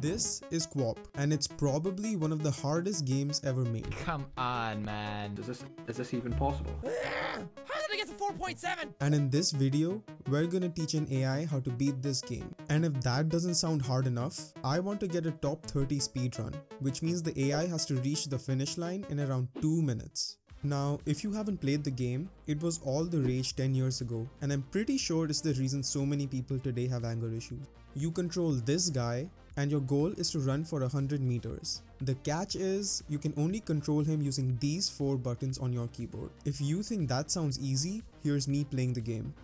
This is QWOP, and it's probably one of the hardest games ever made. Come on, man. Is this is this even possible? How did I get to 4.7? And in this video, we're gonna teach an AI how to beat this game. And if that doesn't sound hard enough, I want to get a top 30 speedrun, which means the AI has to reach the finish line in around 2 minutes. Now, if you haven't played the game, it was all the rage 10 years ago, and I'm pretty sure it's the reason so many people today have anger issues. You control this guy, and your goal is to run for 100 meters. The catch is, you can only control him using these 4 buttons on your keyboard. If you think that sounds easy, here's me playing the game.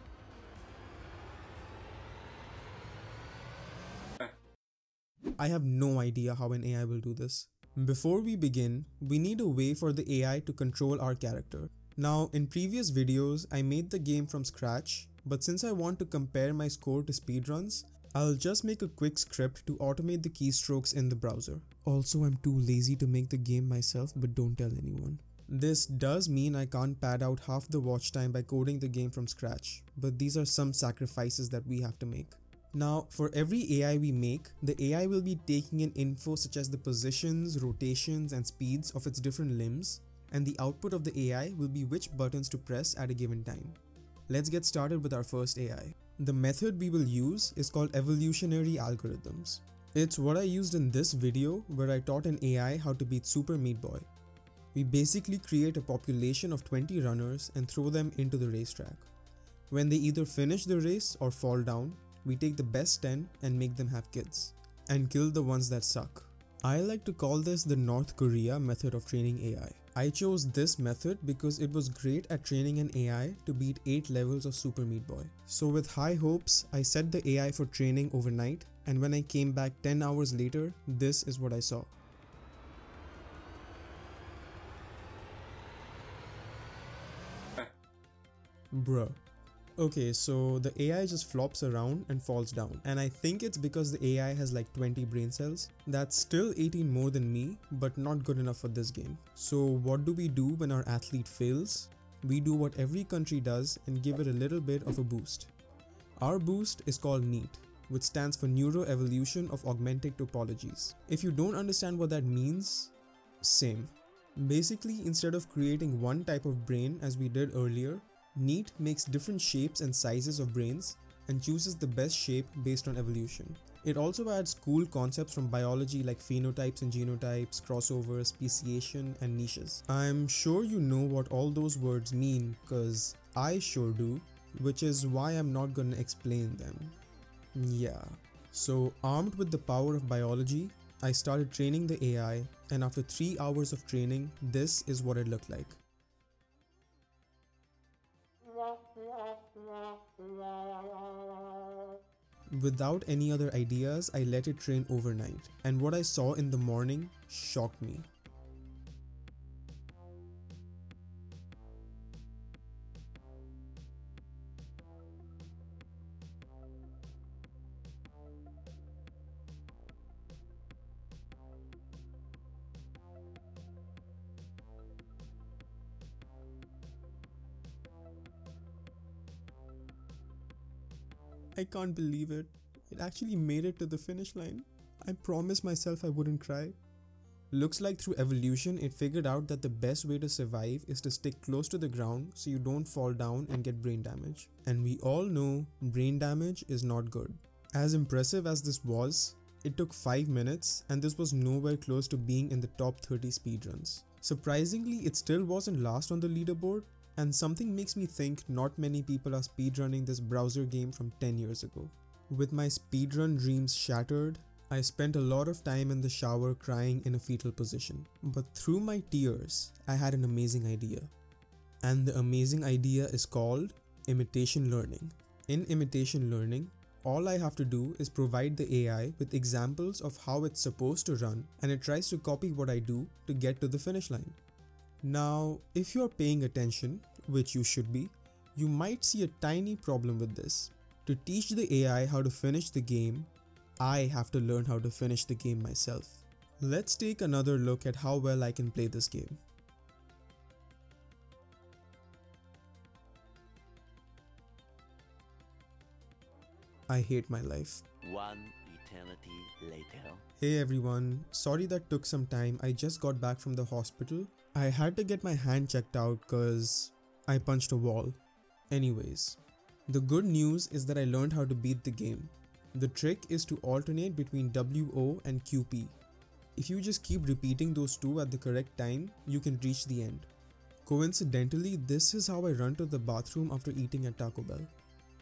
I have no idea how an AI will do this. Before we begin, we need a way for the AI to control our character. Now, in previous videos, I made the game from scratch, but since I want to compare my score to speedruns, I'll just make a quick script to automate the keystrokes in the browser. Also, I'm too lazy to make the game myself, but don't tell anyone. This does mean I can't pad out half the watch time by coding the game from scratch, but these are some sacrifices that we have to make. Now, for every AI we make, the AI will be taking in info such as the positions, rotations, and speeds of its different limbs, and the output of the AI will be which buttons to press at a given time. Let's get started with our first AI. The method we will use is called evolutionary algorithms. It's what I used in this video where I taught an AI how to beat Super Meat Boy. We basically create a population of 20 runners and throw them into the racetrack. When they either finish the race or fall down, we take the best 10 and make them have kids, and kill the ones that suck. I like to call this the North Korea method of training AI. I chose this method because it was great at training an AI to beat 8 levels of Super Meat Boy. So with high hopes, I set the AI for training overnight and when I came back 10 hours later, this is what I saw. Bruh. Okay, so the AI just flops around and falls down. And I think it's because the AI has like 20 brain cells. That's still 18 more than me, but not good enough for this game. So what do we do when our athlete fails? We do what every country does and give it a little bit of a boost. Our boost is called NEAT, which stands for Neuroevolution of Augmented Topologies. If you don't understand what that means, same. Basically, instead of creating one type of brain as we did earlier, NEAT makes different shapes and sizes of brains and chooses the best shape based on evolution. It also adds cool concepts from biology like phenotypes and genotypes, crossovers, speciation, and niches. I'm sure you know what all those words mean because I sure do, which is why I'm not gonna explain them. Yeah. So, armed with the power of biology, I started training the AI, and after 3 hours of training, this is what it looked like. Without any other ideas, I let it train overnight, and what I saw in the morning shocked me. I can't believe it. It actually made it to the finish line. I promised myself I wouldn't cry. Looks like through evolution, it figured out that the best way to survive is to stick close to the ground so you don't fall down and get brain damage. And we all know brain damage is not good. As impressive as this was, it took 5 minutes and this was nowhere close to being in the top 30 speedruns. Surprisingly, it still wasn't last on the leaderboard, and something makes me think not many people are speedrunning this browser game from 10 years ago. With my speedrun dreams shattered, I spent a lot of time in the shower crying in a fetal position. But through my tears, I had an amazing idea. And the amazing idea is called imitation learning. In imitation learning, all I have to do is provide the AI with examples of how it's supposed to run and it tries to copy what I do to get to the finish line. Now, if you're paying attention, which you should be, you might see a tiny problem with this. To teach the AI how to finish the game, I have to learn how to finish the game myself. Let's take another look at how well I can play this game. I hate my life. One eternity later. Hey everyone, sorry that took some time. I just got back from the hospital. I had to get my hand checked out cause I punched a wall. Anyways, the good news is that I learned how to beat the game. The trick is to alternate between WO and QP. If you just keep repeating those two at the correct time, you can reach the end. Coincidentally, this is how I run to the bathroom after eating at Taco Bell.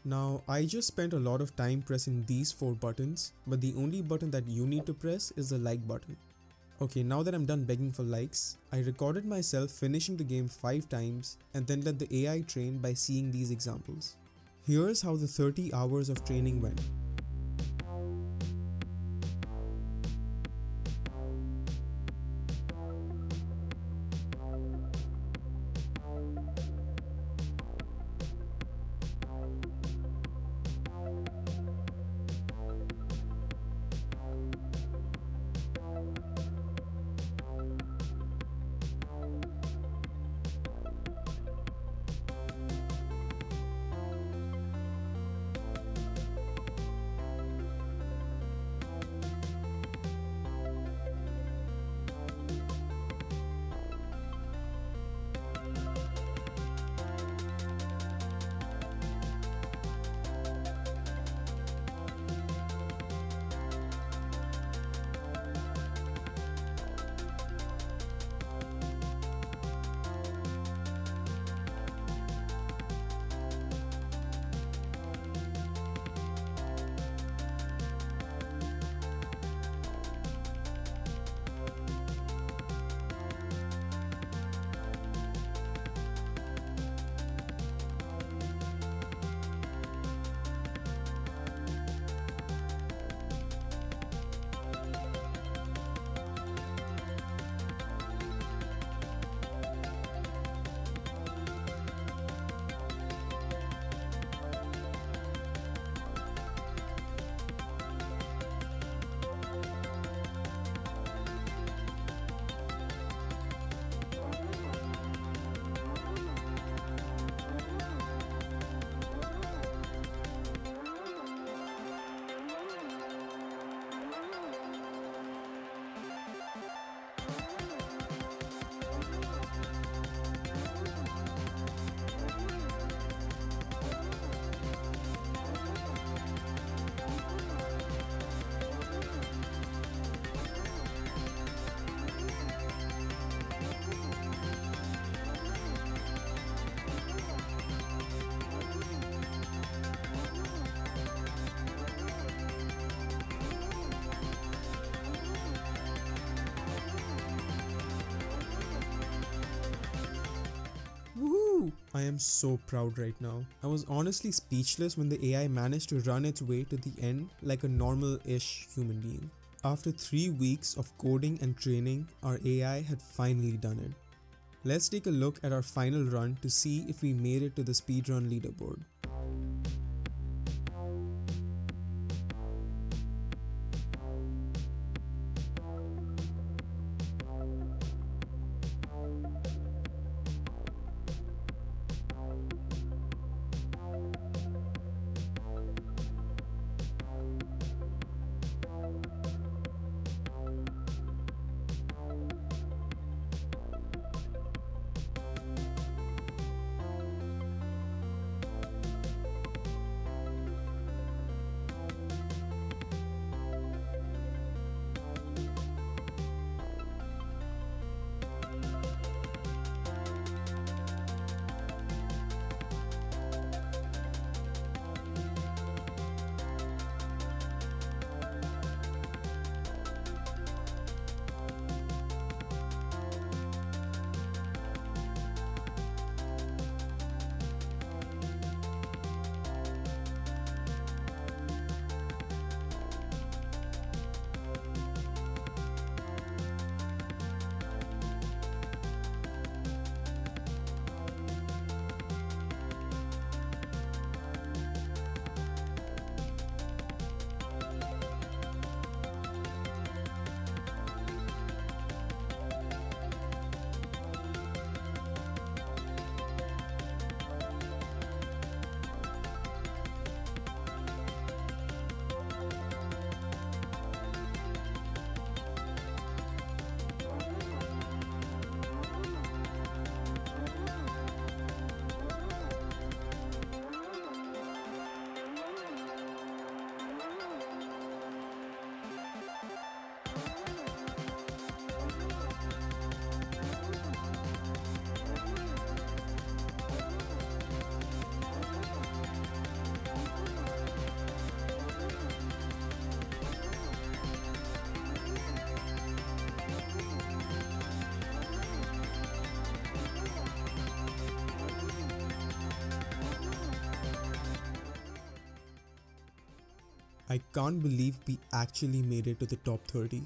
Now, I just spent a lot of time pressing these 4 buttons, but the only button that you need to press is the like button. Okay, now that I'm done begging for likes, I recorded myself finishing the game 5 times and then let the AI train by seeing these examples. Here's how the 30 hours of training went. I am so proud right now. I was honestly speechless when the AI managed to run its way to the end like a normal-ish human being. After 3 weeks of coding and training, our AI had finally done it. Let's take a look at our final run to see if we made it to the speedrun leaderboard. I can't believe we actually made it to the top 30.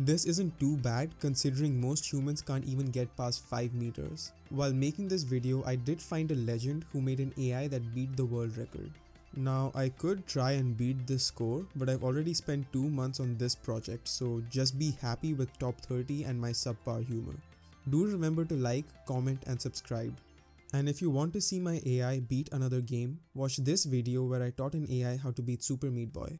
This isn't too bad considering most humans can't even get past 5 meters. While making this video, I did find a legend who made an AI that beat the world record. Now I could try and beat this score, but I've already spent 2 months on this project, so just be happy with top 30 and my subpar humor. Do remember to like, comment and subscribe. And if you want to see my AI beat another game, watch this video where I taught an AI how to beat Super Meat Boy.